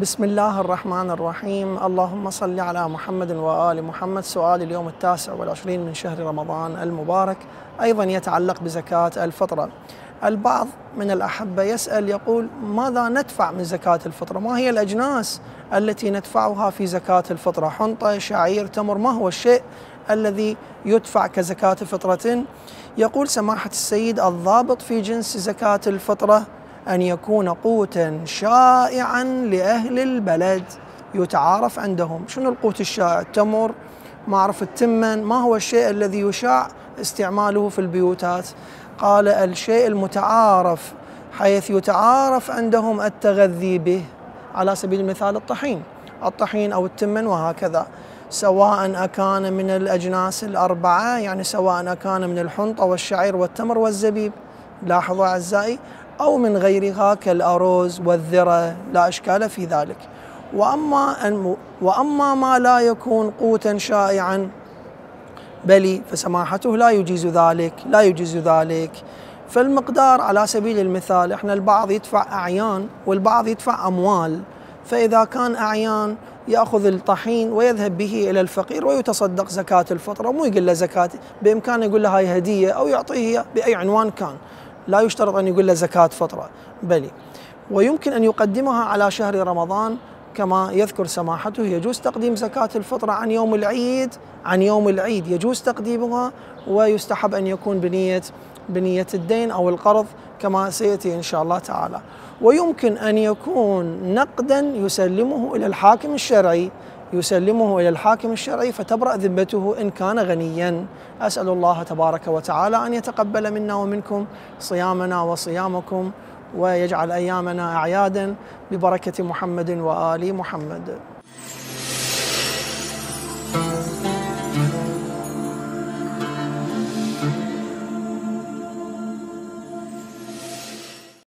بسم الله الرحمن الرحيم. اللهم صل على محمد وآل محمد. سؤال اليوم التاسع والعشرين من شهر رمضان المبارك. أيضا يتعلق بزكاة الفطرة البعض من الأحبة يسأل يقول ماذا ندفع من زكاة الفطرة ما هي الأجناس التي ندفعها في زكاة الفطرة حنطة شعير تمر ما هو الشيء الذي يدفع كزكاة فطرة؟ يقول سماحة السيد الضابط في جنس زكاة الفطرة أن يكون قوتا شائعا لأهل البلد يتعارف عندهم. شنو القوت الشائع؟ التمر معرف التمن ما هو الشيء الذي يشاع استعماله في البيوتات؟ قال الشيء المتعارف حيث يتعارف عندهم التغذي به على سبيل المثال الطحين. الطحين أو التمن وهكذا. سواء أكان من الأجناس الأربعة يعني سواء أكان من الحنطة والشعير والتمر والزبيب. لاحظوا أعزائي أو من غيرها كالأرز والذرة لا إشكال في ذلك. وأما, وأما ما لا يكون قوتا شائعا بل فسماحته لا يجيز ذلك لا يجيز ذلك. فالمقدار على سبيل المثال إحنا البعض يدفع أعيان والبعض يدفع أموال. فإذا كان أعيان يأخذ الطحين ويذهب به إلى الفقير ويتصدق زكاة الفطرة مو يقول له زكاة بإمكانه يقول له هاي هدية أو يعطيه بأي عنوان كان. لا يشترط أن يقول له زكاة فطرة. بل ويمكن أن يقدمها على شهر رمضان كما يذكر سماحته يجوز تقديم زكاة الفطرة عن يوم العيد عن يوم العيد. يجوز تقديمها ويستحب أن يكون بنية بنية الدين أو القرض كما سيأتي إن شاء الله تعالى. ويمكن أن يكون نقدا يسلمه إلى الحاكم الشرعي. يسلمه إلى الحاكم الشرعي فتبرأ ذمته إن كان غنيا. أسأل الله تبارك وتعالى أن يتقبل منا ومنكم صيامنا وصيامكم ويجعل أيامنا أعيادا ببركة محمد وآل محمد.